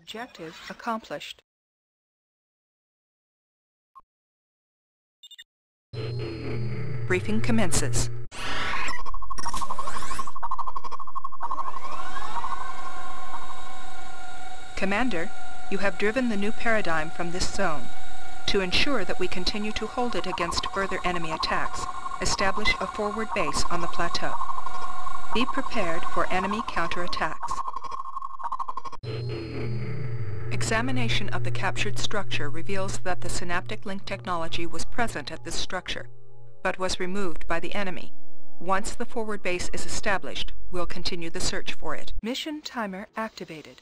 Objective accomplished. Briefing commences. Commander, you have driven the new paradigm from this zone. To ensure that we continue to hold it against further enemy attacks, establish a forward base on the plateau. Be prepared for enemy counterattacks. Examination of the captured structure reveals that the synaptic link technology was present at this structure, but was removed by the enemy. Once the forward base is established, we'll continue the search for it. Mission timer activated.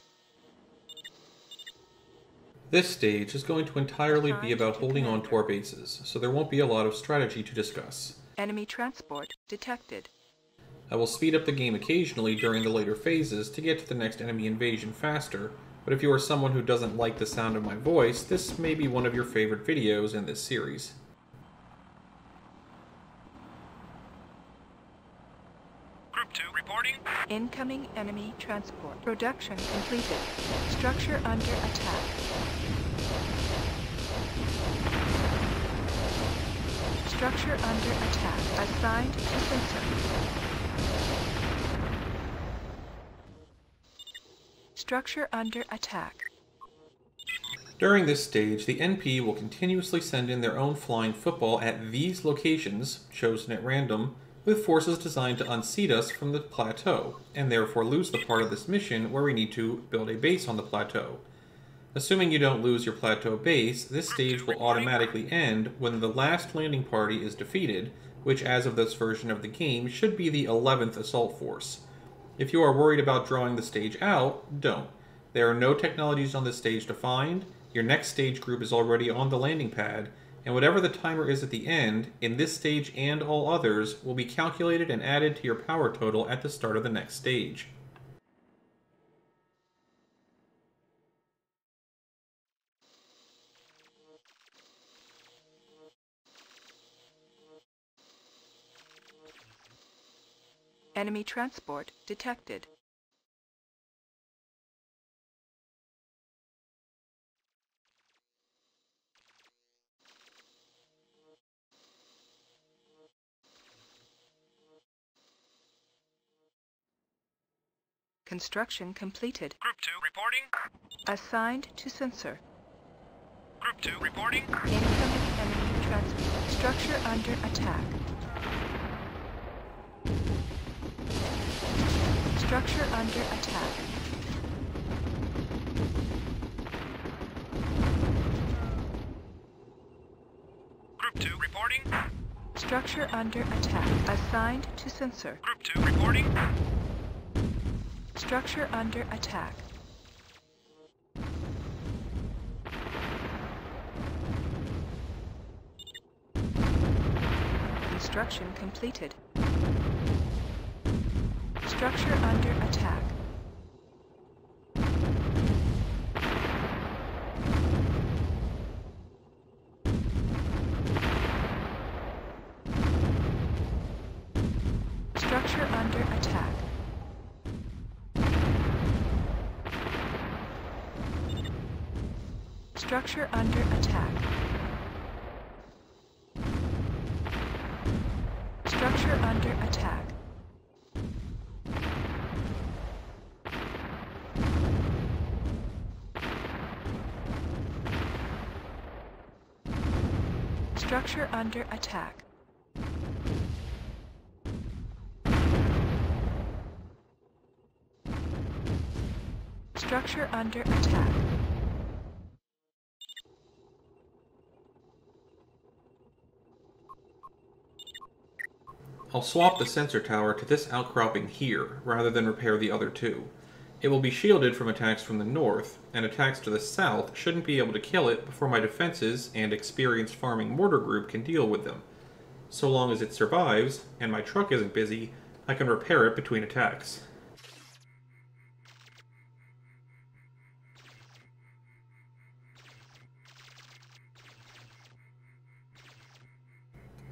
This stage is going to entirely be about holding on to our bases, so there won't be a lot of strategy to discuss. Enemy transport detected. I will speed up the game occasionally during the later phases to get to the next enemy invasion faster, but if you are someone who doesn't like the sound of my voice, this may be one of your favorite videos in this series. Group 2 reporting. Incoming enemy transport. Production completed. Structure under attack. Structure under attack. Assigned to sensor. Structure under attack. During this stage, the NP will continuously send in their own flying football at these locations, chosen at random, with forces designed to unseat us from the plateau, and therefore lose the part of this mission where we need to build a base on the plateau. Assuming you don't lose your plateau base, this stage will automatically end when the last landing party is defeated, which as of this version of the game should be the 11th Assault Force. If you are worried about drawing the stage out, don't. There are no technologies on this stage to find, your next stage group is already on the landing pad, and whatever the timer is at the end, in this stage and all others, will be calculated and added to your power total at the start of the next stage. Enemy transport detected. Construction completed. Group 2 reporting. Assigned to sensor. Group 2 reporting. Incoming enemy transport. Structure under attack. Structure under attack. Group 2 reporting. Structure under attack. Assigned to sensor. Group 2 reporting. Structure under attack. Construction completed. Structure under attack. Structure under attack. Structure under attack. Structure under attack. Structure under attack. Structure under attack. I'll swap the sensor tower to this outcropping here, rather than repair the other two. It will be shielded from attacks from the north, and attacks to the south shouldn't be able to kill it before my defenses and experienced farming mortar group can deal with them. So long as it survives, and my truck isn't busy, I can repair it between attacks.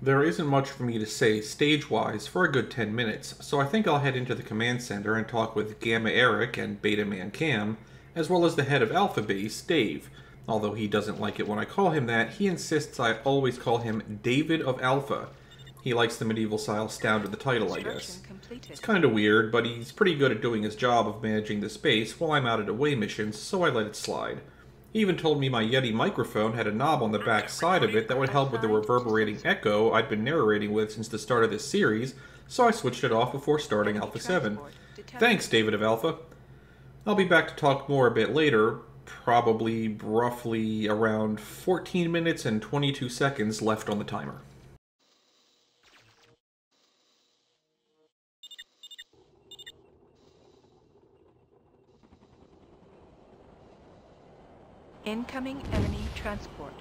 There isn't much for me to say stage-wise for a good 10 minutes, so I think I'll head into the command center and talk with Gamma Eric and Beta Man Cam, as well as the head of Alpha Base, Dave. Although he doesn't like it when I call him that, he insists I always call him David of Alpha. He likes the medieval style sound of the title, I guess. Completed. It's kind of weird, but he's pretty good at doing his job of managing the space while I'm out at away missions, so I let it slide. He even told me my Yeti microphone had a knob on the back side of it that would help with the reverberating echo I'd been narrating with since the start of this series, so I switched it off before starting Alpha 7. Thanks, David of Alpha. I'll be back to talk more a bit later, probably roughly around 14 minutes and 22 seconds left on the timer. Incoming enemy transport.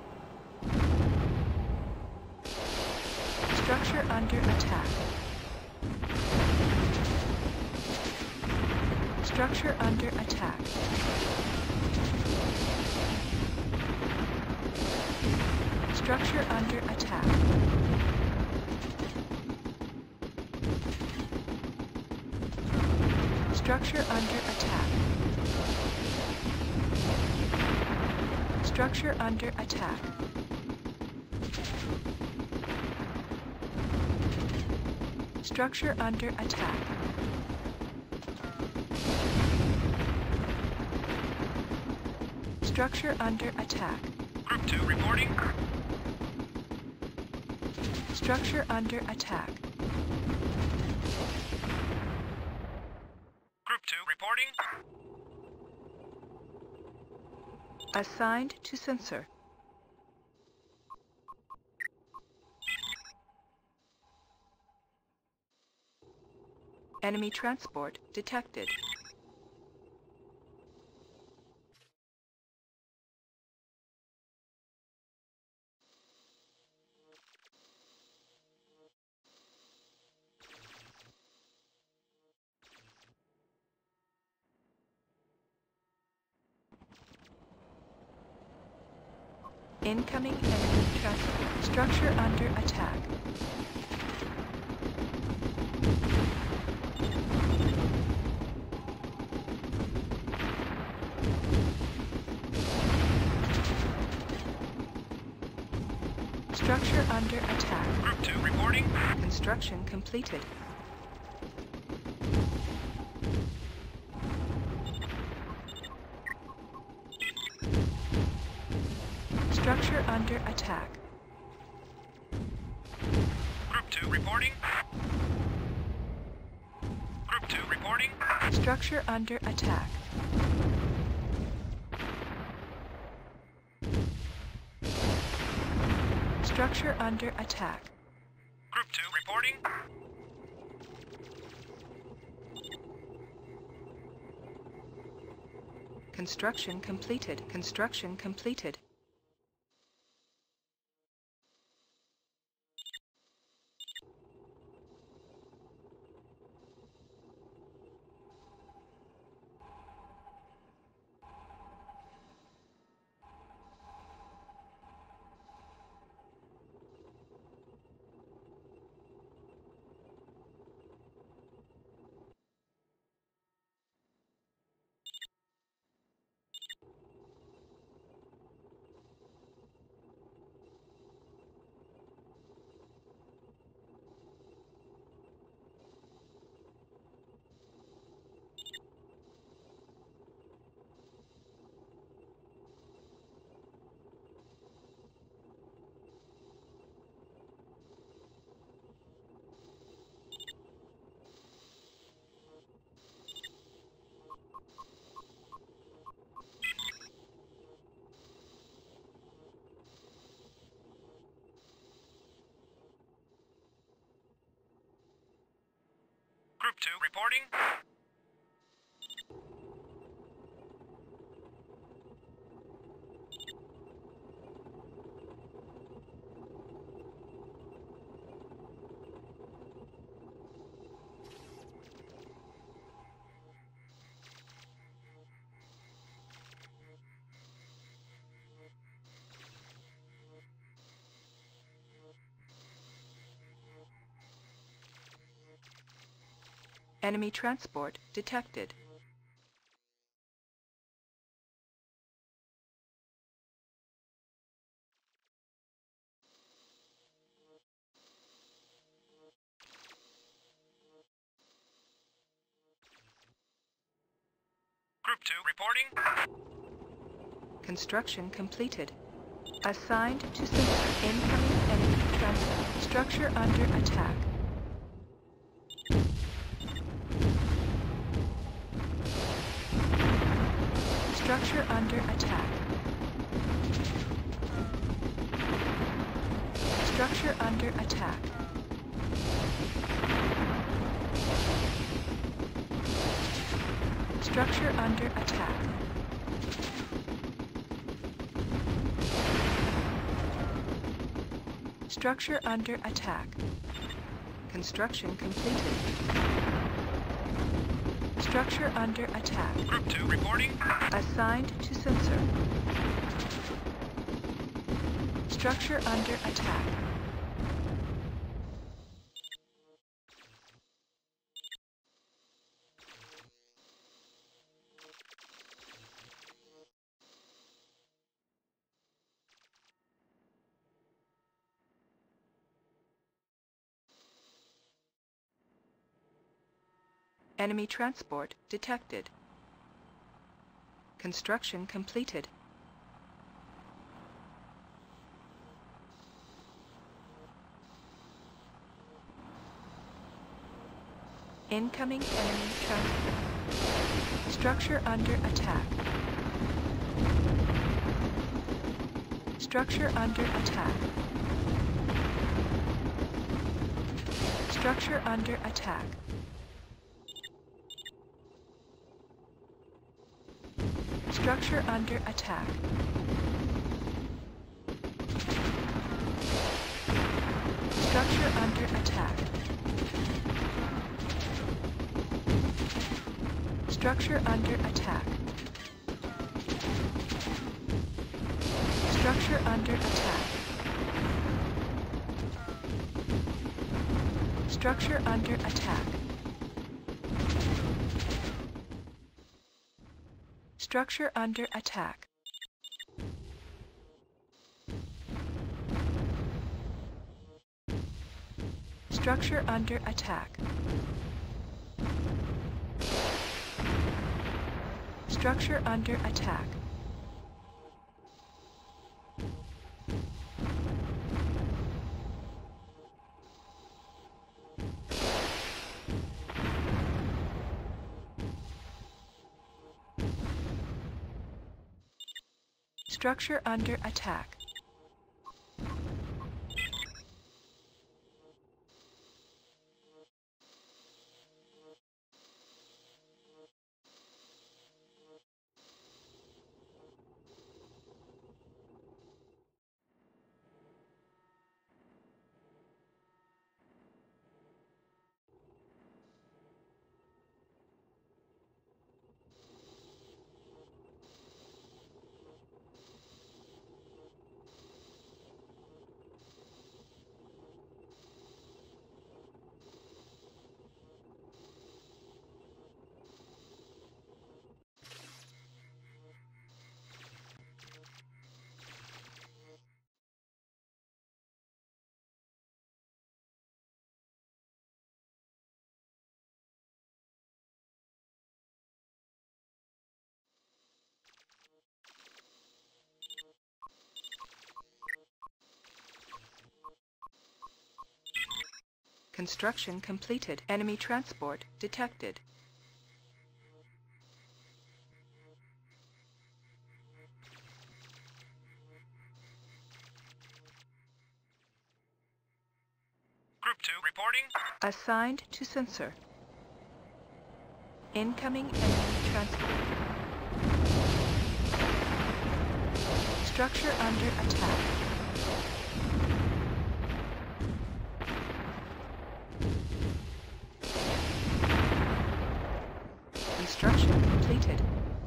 Structure under attack. Structure under attack. Structure under attack. Structure under attack. Structure under attack. Structure under attack. Structure under attack. Group 2 reporting. Structure under attack. Group 2 reporting. Assigned to sensor. Enemy transport detected. Incoming enemy transport. Structure under attack. Structure under attack. Group 2 reporting. Construction completed. Structure under attack. Group 2 reporting. Group 2 reporting. Structure under attack. Structure under attack. Group 2 reporting. Construction completed. Construction completed. Group 2 reporting. Enemy transport detected. Group 2 reporting. Construction completed. Assigned to sensor incoming enemy transport. Structure under attack. Under attack. Structure under attack. Structure under attack. Structure under attack. Construction completed. Structure under attack. Group 2 reporting. Assigned to sensor. Structure under attack. Enemy transport detected. Construction completed. Incoming enemy transport. Structure under attack. Structure under attack. Structure under attack. Structure under attack. Structure under attack. Structure under attack. Structure under attack. Structure under attack. Structure under attack. Structure under attack. Structure under attack. Structure under attack. Construction completed. Enemy transport detected. Group 2 reporting. Assigned to sensor. Incoming enemy transport. Structure under attack. Construction completed.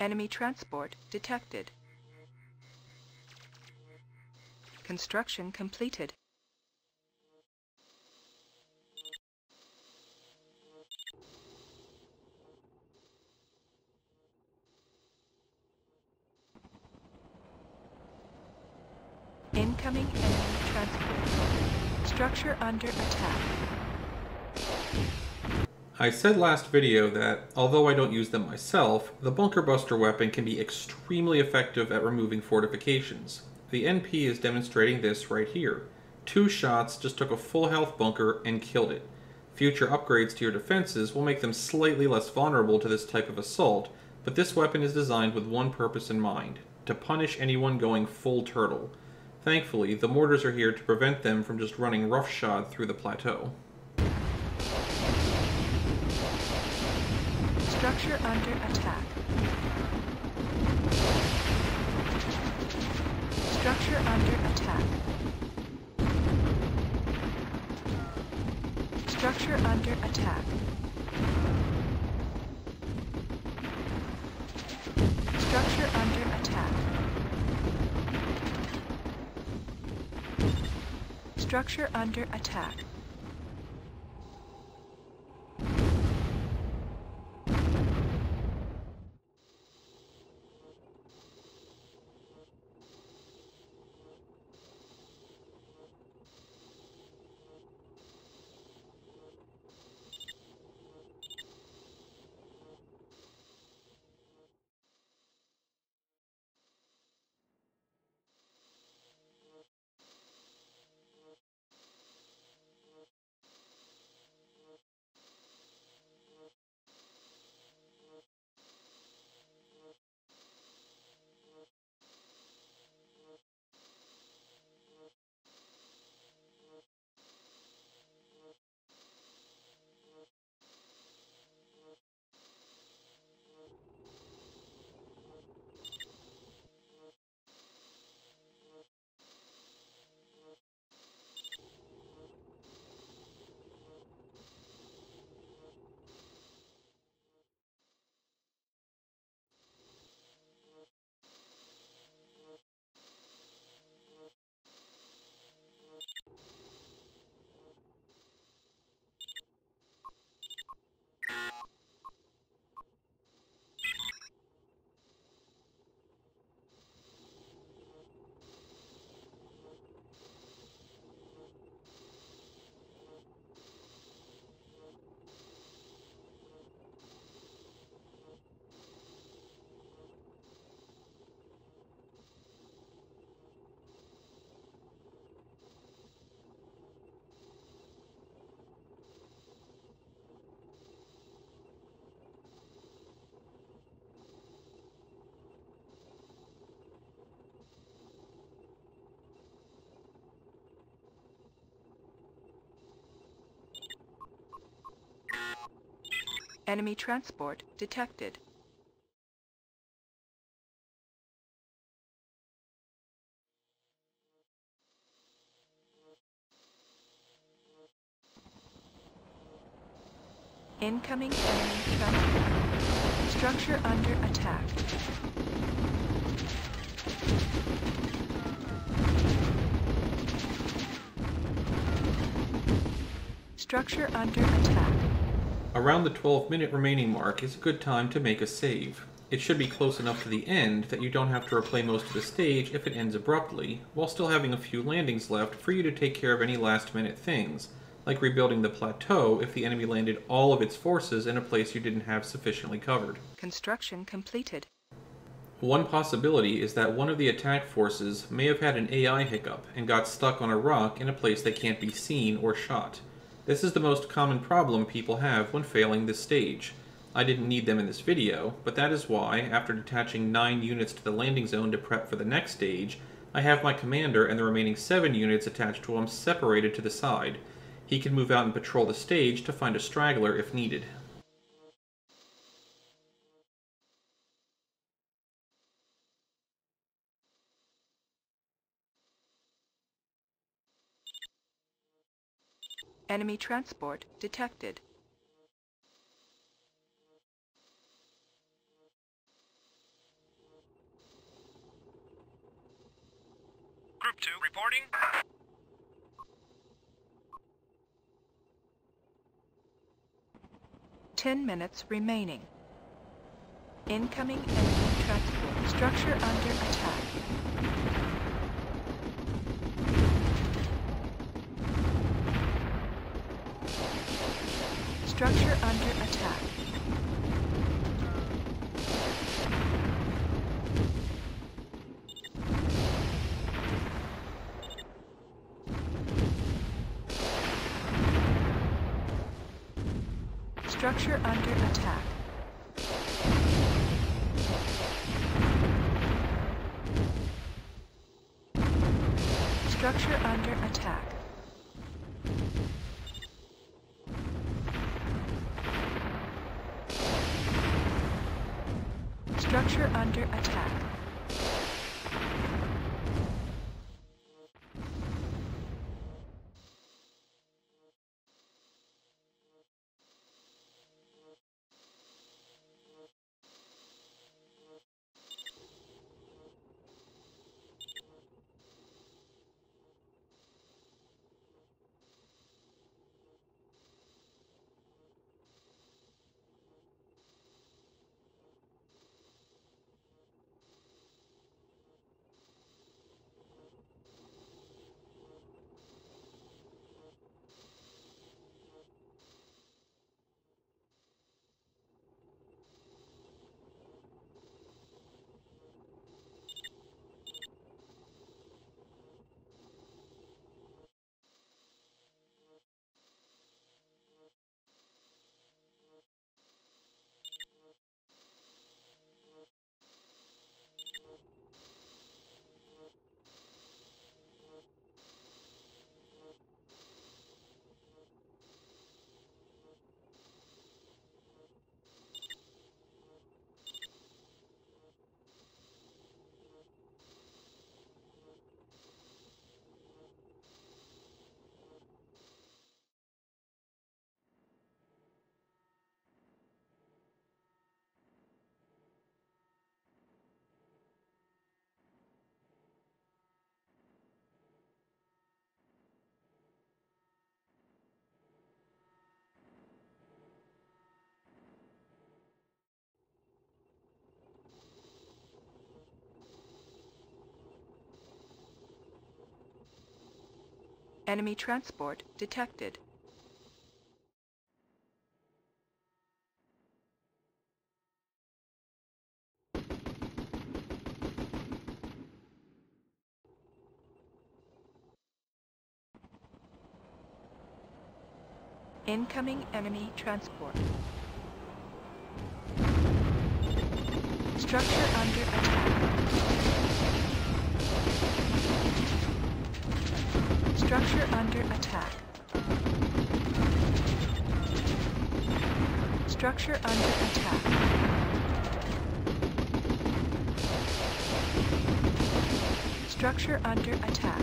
Enemy transport detected. Construction completed. Incoming enemy transport. Structure under attack. I said last video that, although I don't use them myself, the Bunker Buster weapon can be extremely effective at removing fortifications. The NP is demonstrating this right here. Two shots just took a full health bunker and killed it. Future upgrades to your defenses will make them slightly less vulnerable to this type of assault, but this weapon is designed with one purpose in mind, to punish anyone going full turtle. Thankfully, the mortars are here to prevent them from just running roughshod through the plateau. Structure under attack. Structure under attack. Structure under attack. Structure under attack. Structure under attack. Enemy transport detected. Incoming enemy transport. Structure under attack. Structure under attack. Around the 12 minute remaining mark is a good time to make a save. It should be close enough to the end that you don't have to replay most of the stage if it ends abruptly, while still having a few landings left for you to take care of any last minute things, like rebuilding the plateau if the enemy landed all of its forces in a place you didn't have sufficiently covered. Construction completed. One possibility is that one of the attack forces may have had an AI hiccup and got stuck on a rock in a place that can't be seen or shot. This is the most common problem people have when failing this stage. I didn't need them in this video, but that is why, after detaching 9 units to the landing zone to prep for the next stage, I have my commander and the remaining 7 units attached to him separated to the side. He can move out and patrol the stage to find a straggler if needed. Enemy transport detected. Group 2 reporting. Ten minutes remaining. Incoming enemy transport structure under attack. Structure under attack. Structure under attack. Structure under attack. Enemy transport detected. Incoming enemy transport. Structure under attack. Structure under attack. Structure under attack. Structure under attack.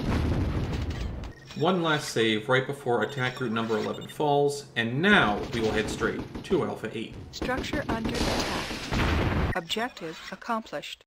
One last save right before attack group number 11 falls, and now we will head straight to Alpha 8. Structure under attack. Objective accomplished.